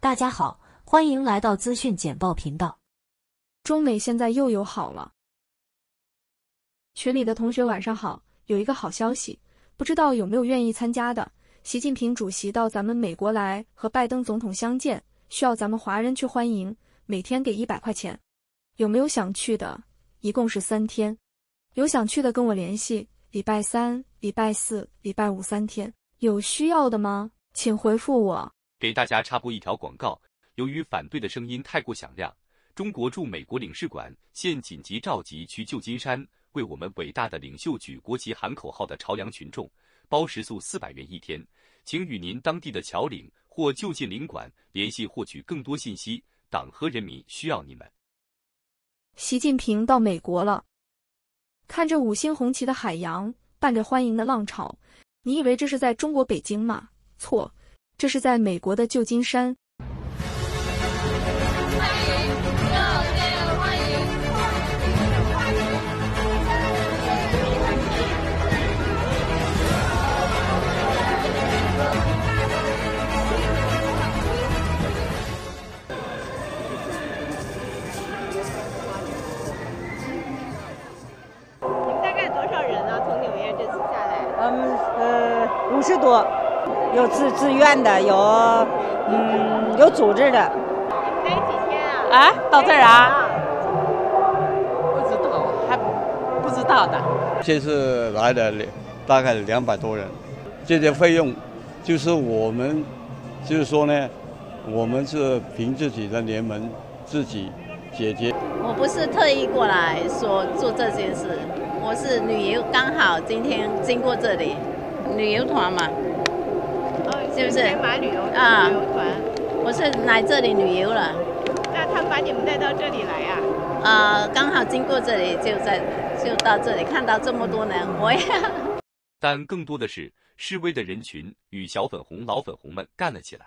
大家好，欢迎来到资讯简报频道。中美现在又友好了。群里的同学晚上好，有一个好消息，不知道有没有愿意参加的？习近平主席到咱们美国来和拜登总统相见，需要咱们华人去欢迎，每天给一百块钱。有没有想去的？一共是三天，有想去的跟我联系。礼拜三、礼拜四、礼拜五三天，有需要的吗？请回复我。给大家插播一条广告，由于反对的声音太过响亮，中国驻美国领事馆现紧急召集去旧金山为我们伟大的领袖举国旗喊口号的朝阳群众，包食宿四百元一天，请与您当地的侨领或就近领馆联系获取更多信息。党和人民需要你们。习近平到美国了。看着五星红旗的海洋，伴着欢迎的浪潮，你以为这是在中国北京吗？错，这是在美国的旧金山。有自自愿的，有嗯有组织的。待几天啊？啊，到这儿啊？不知道，还不知道的。这次来的大概两百多人，这些费用就是我们就是说呢，我们是凭自己的联盟自己解决。我不是特意过来说做这件事，我是旅游，刚好今天经过这里。旅游团嘛，是不是？旅游啊，旅游团。我是来这里旅游了。那他把你们带到这里来呀？啊，刚好经过这里，就在就到这里，看到这么多人，我也。但更多的是示威的人群与小粉红、老粉红们干了起来。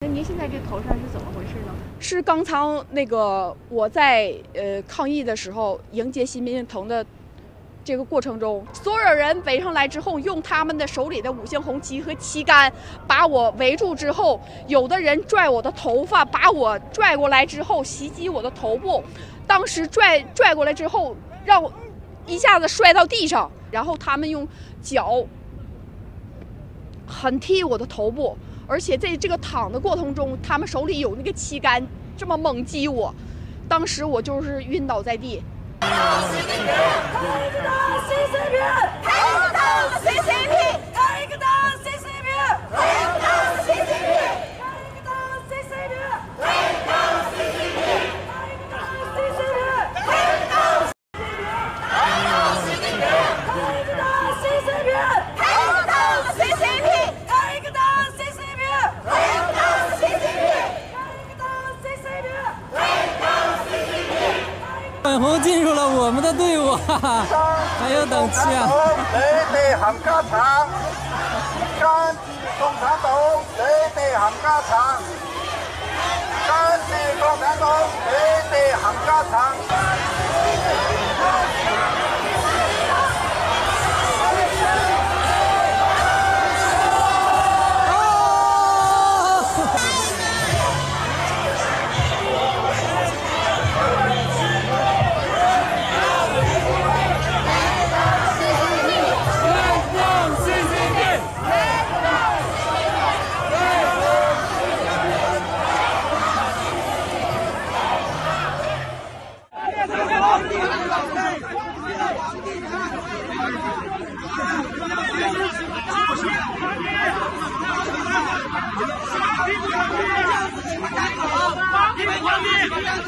那您现在这头上是怎么回事呢？是刚才那个我在呃抗议的时候迎接习近平的。这个过程中，所有人围上来之后，用他们的手里的五星红旗和旗杆把我围住之后，有的人拽我的头发，把我拽过来之后袭击我的头部。当时拽拽过来之后，让我一下子摔到地上，然后他们用脚很踢我的头部，而且在这个躺的过程中，他们手里有那个旗杆，这么猛击我，当时我就是晕倒在地。习近平，开一个党，习近平，开一个党，习近平，开进入了我们的队伍，哈哈，还有等气啊！你哋冚家鏟，跟住共產黨，你哋冚家鏟，跟住共產黨，你哋冚家鏟。八十八十八十八十八十八十九十九二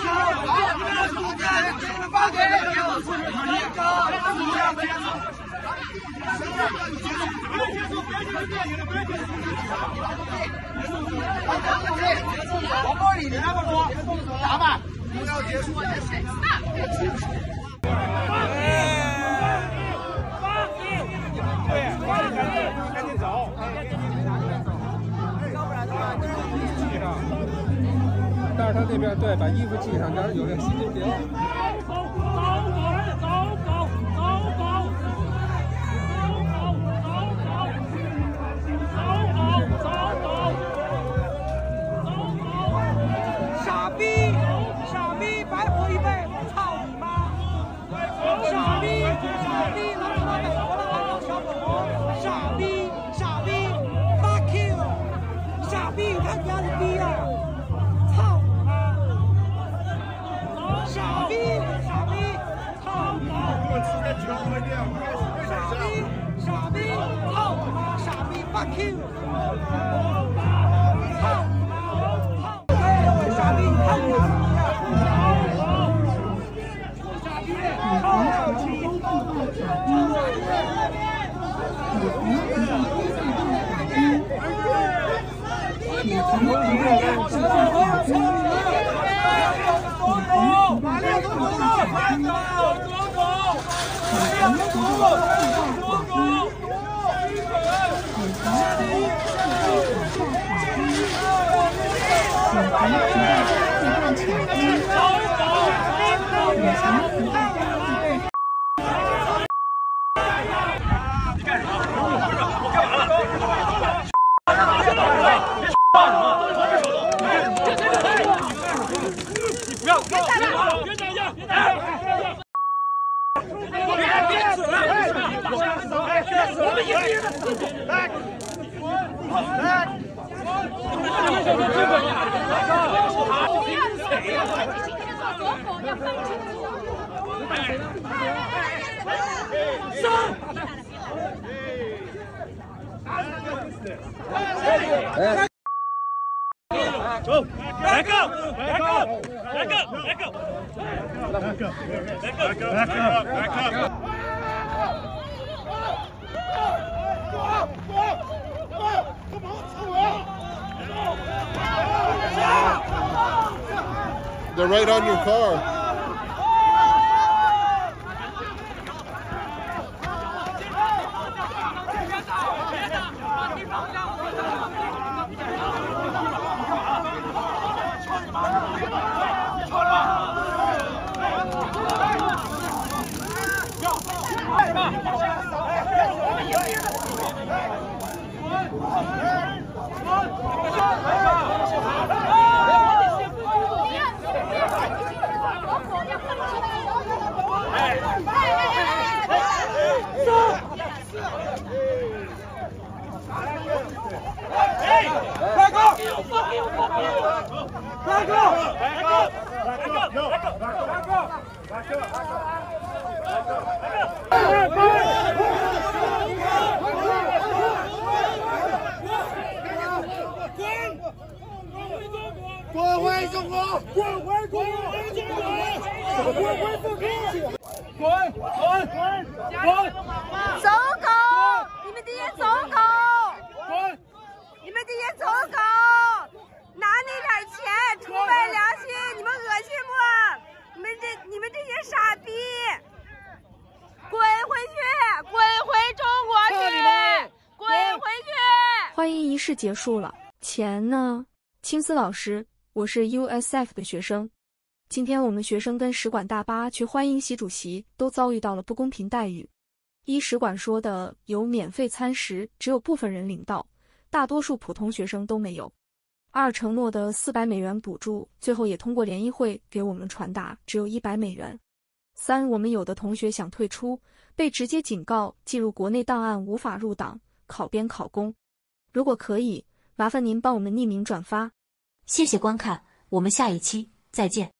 往玻璃里那么多，打吧，不要结束。对，赶紧走，要不然的话，系上。但是他那边对，把衣服系上，这儿有这个习傻逼，傻逼，操你妈！傻逼，fuck you！操你妈！操！哎呦喂，傻逼，你看你丫的逼啊！傻逼，操傻逼！操傻逼！走，back up，back up，back up，back up，back up，back up，back up。They're right on your car. 滚回中国！滚回滚回中国！滚回复兴！滚滚滚滚！走狗！你们这些走狗！滚！你们这些走狗！拿那点钱，出卖良心，你们恶心不？你们这你们这些傻逼！滚回去！滚回中国去！滚回去！欢迎仪式结束了，钱呢？青丝老师，我是 USF 的学生。今天我们学生跟使馆大巴去欢迎习主席，都遭遇到了不公平待遇。一使馆说的有免费餐食，只有部分人领到，大多数普通学生都没有。二承诺的四百美元补助，最后也通过联谊会给我们传达，只有一百美元。三我们有的同学想退出，被直接警告进入国内档案，无法入党、考编、考公。如果可以，麻烦您帮我们匿名转发。谢谢观看，我们下一期再见。